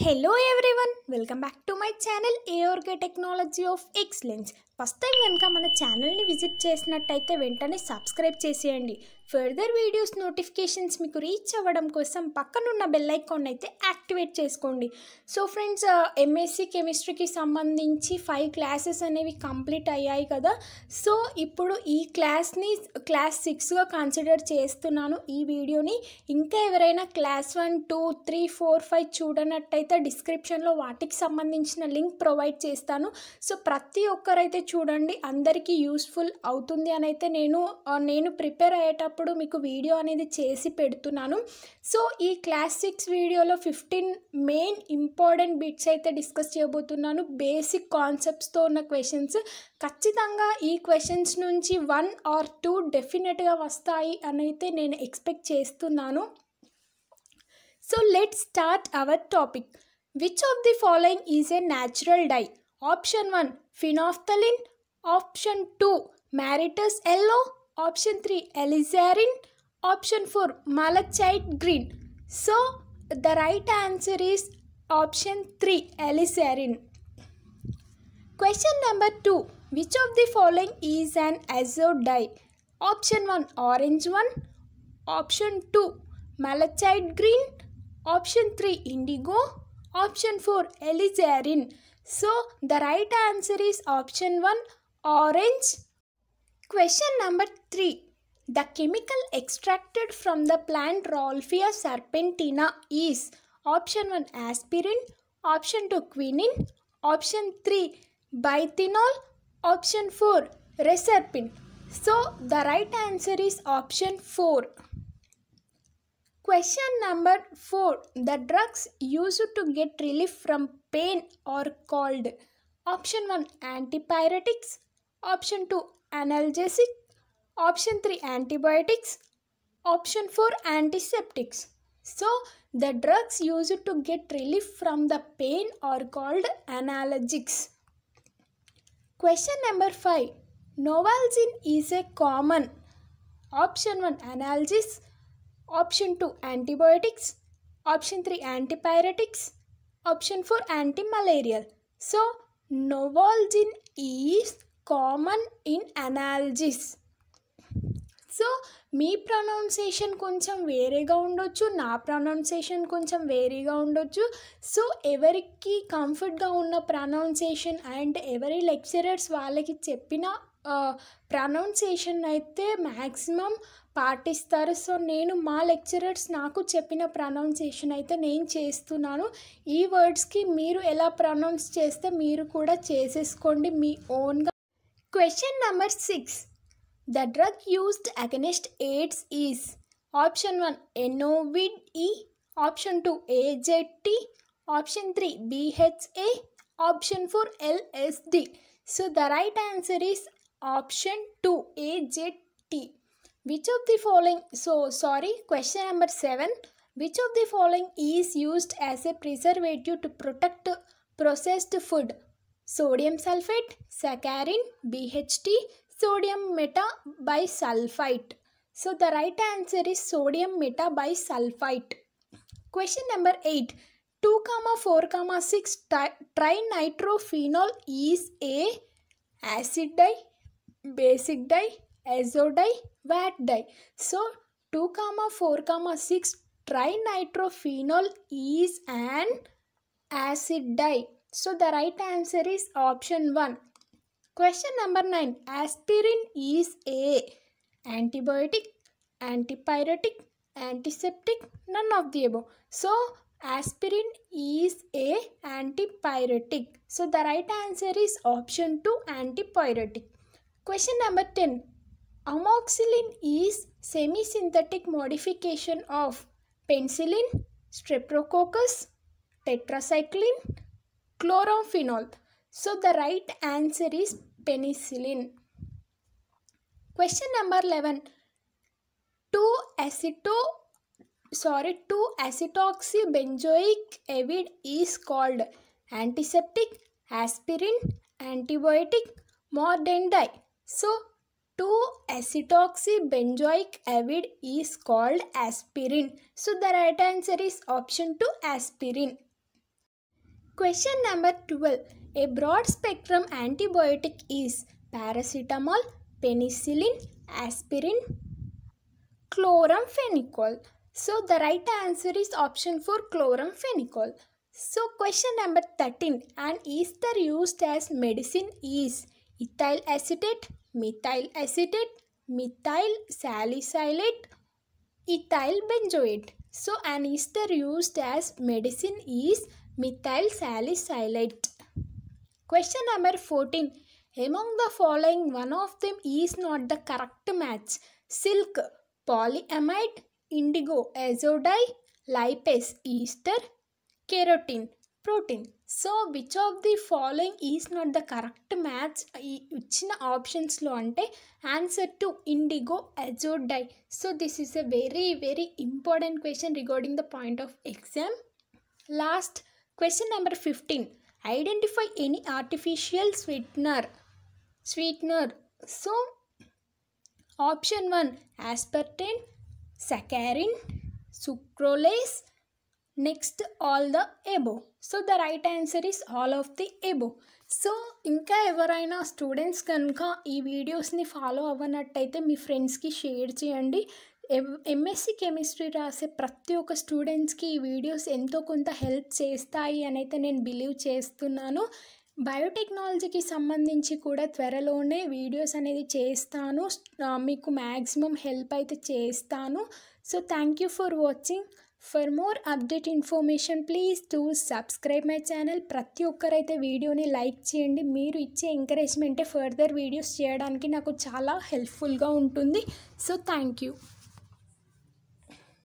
Hello everyone, welcome back to my channel ARK Technology of Excellence. First time కనుక మన ఛానల్ని visit చేసినట్టయితే వెంటనే సబ్స్క్రైబ్ చేసేయండి. ఫర్దర్ వీడియోస్ నోటిఫికేషన్స్ మీకు రీచ్ అవ్వడం కోసం పక్కనున్న బెల్ ఐకాన్ అయితే యాక్టివేట్ చేసుకోండి. సో ఫ్రెండ్స్ ఎంఎస్సి కెమిస్ట్రీకి సంబంధించి ఫైవ్ క్లాసెస్ అనేవి కంప్లీట్ అయ్యాయి కదా. సో ఇప్పుడు ఈ క్లాస్ని క్లాస్ సిక్స్గా కన్సిడర్ చేస్తున్నాను. ఈ వీడియోని ఇంకా ఎవరైనా class one two three four five చూడనట్టయితే డిస్క్రిప్షన్లో వాటికి సంబంధించిన లింక్ ప్రొవైడ్ చేస్తాను. సో ప్రతి ఒక్కరైతే చూడండి. అందరికీ యూస్ఫుల్ అవుతుంది అని అయితే నేను నేను ప్రిపేర్ అయ్యేటప్పుడు మీకు వీడియో అనేది చేసి పెడుతున్నాను. సో ఈ క్లాస్ సిక్స్ వీడియోలో ఫిఫ్టీన్ మెయిన్ ఇంపార్టెంట్ బిట్స్ అయితే డిస్కస్ చేయబోతున్నాను. బేసిక్ కాన్సెప్ట్స్తో ఉన్న క్వశ్చన్స్. ఖచ్చితంగా ఈ క్వశ్చన్స్ నుంచి వన్ ఆర్ టూ డెఫినెట్గా వస్తాయి అని అయితే నేను ఎక్స్పెక్ట్ చేస్తున్నాను. So let start our topic. Which of the following is a natural dye? Option one phenolphthalein. Option 2 Martius yellow. Option 3 alizarin. Option 4 malachite green. So the right answer is option 3 alizarin. Question number 2 Which of the following is an azo dye? Option 1 orange one. Option 2 malachite green. Option 3 indigo. Option 4 alizarin. So the right answer is option 1 orange. Question number 3. The chemical extracted from the plant Rauwolfia serpentina is option 1 aspirin, option 2 quinine, option 3 bithionol, option 4 reserpine. So the right answer is option 4. Question number 4. The drugs used to get relief from pain are called option 1 antipyretics, option 2 analgesic, option 3 antibiotics, option 4 antiseptics. So the drugs used to get relief from the pain are called analgesics. Question number 5. Novalgin is a common. Option 1 analgesic, option 2 antibiotics, option 3 antipyretics, option 4 malarial So novalgin is common in analgesics so me pronunciation కొంచెం వేరేగా ఉండొచ్చు నా pronunciation కొంచెం వేరేగా ఉండొచ్చు. So ఎవరికి కంఫర్ట్గా ఉన్న ప్రొనౌన్సేషన్ అండ్ ఎవరి లెక్చరర్స్ వాళ్ళకి చెప్పిన ప్రొనౌన్సేషన్ అయితే మ్యాక్సిమం పాటిస్తారు. సో నేను మా లెక్చరర్స్ నాకు చెప్పిన ప్రొనౌన్సియేషన్ అయితే నేను చేస్తున్నాను. ఈ వర్డ్స్కి మీరు ఎలా ప్రొనౌన్స్ చేస్తే మీరు కూడా చేసేసుకోండి మీ ఓన్గా. Question number six the drug used against AIDS is option one enovid ఈ option two AZT option three BHA option four LSD so the right answer is option two AZT Which of the following, so sorry, question number 7. Which of the following is used as a preservative to protect processed food? Sodium sulfate, saccharin, BHT, sodium meta bisulfite. So the right answer is sodium meta bisulfite. Question number 8. 2 comma 4 comma 6 tri- trinitrophenol is a acid dye, basic dye, azo dye, VAT dye. So 2 comma 4 comma 6 trinitrophenol is an acid dye. So the right answer is option 1. Question number 9. Aspirin is a antibiotic, antipyretic, antiseptic, none of the above. So aspirin is a antipyretic. So the right answer is option 2 antipyretic. Question number 10. Amoxicillin is semi-synthetic modification of penicillin, streptococcus, tetracycline, chloramphenol. So the right answer is penicillin. Question number 11. 2 aceto sorry 2 acetoxybenzoic acid is called antiseptic, aspirin, antibiotic, mordant dye. So 2 acetoxybenzoic acid is called aspirin. So the right answer is option 2 aspirin. Question number 12. A broad spectrum antibiotic is paracetamol, penicillin, aspirin, chloramphenicol. So the right answer is option 4 chloramphenicol. So question number 13. An ester used as medicine is ethyl acetate, methyl acetate, methyl salicylate, ethyl benzoate. So an ester used as medicine is methyl salicylate. Question number 14. Among the following, one of them is not the correct match. Silk, polyamide, indigo, azo dye, lipase, ester, keratin, protein. So which of the following is not the correct match ఈ ఇచ్చిన ఆప్షన్స్లో అంటే answer to indigo azo dye so this is a very very important question regarding the point of exam last question number fifteen identify any artificial sweetener sweetener so option one aspartame saccharin sucralose next all the above so the right answer is all of the above so ఇంకా ఎవరైనా students కనుక ఈ వీడియోస్ని follow అవ్వనట్టయితే మీ ఫ్రెండ్స్కి share చేయండి. MSc chemistry రాసే ప్రతి ఒక్క స్టూడెంట్స్కి ఈ వీడియోస్ ఎంతో కొంత హెల్ప్ చేస్తాయి అని అయితే నేను బిలీవ్ చేస్తున్నాను. బయోటెక్నాలజీకి సంబంధించి కూడా త్వరలోనే వీడియోస్ అనేది చేస్తాను. మీకు మ్యాక్సిమం హెల్ప్ అయితే చేస్తాను. So thank you for watching for more update information please to subscribe my channel ప్రతి ఒక్కరైతే వీడియోని లైక్ చేయండి. మీరు ఇచ్చే ఎంకరేజ్మెంటే ఫర్దర్ వీడియోస్ చేయడానికి నాకు చాలా హెల్ప్ఫుల్గా ఉంటుంది. So thank you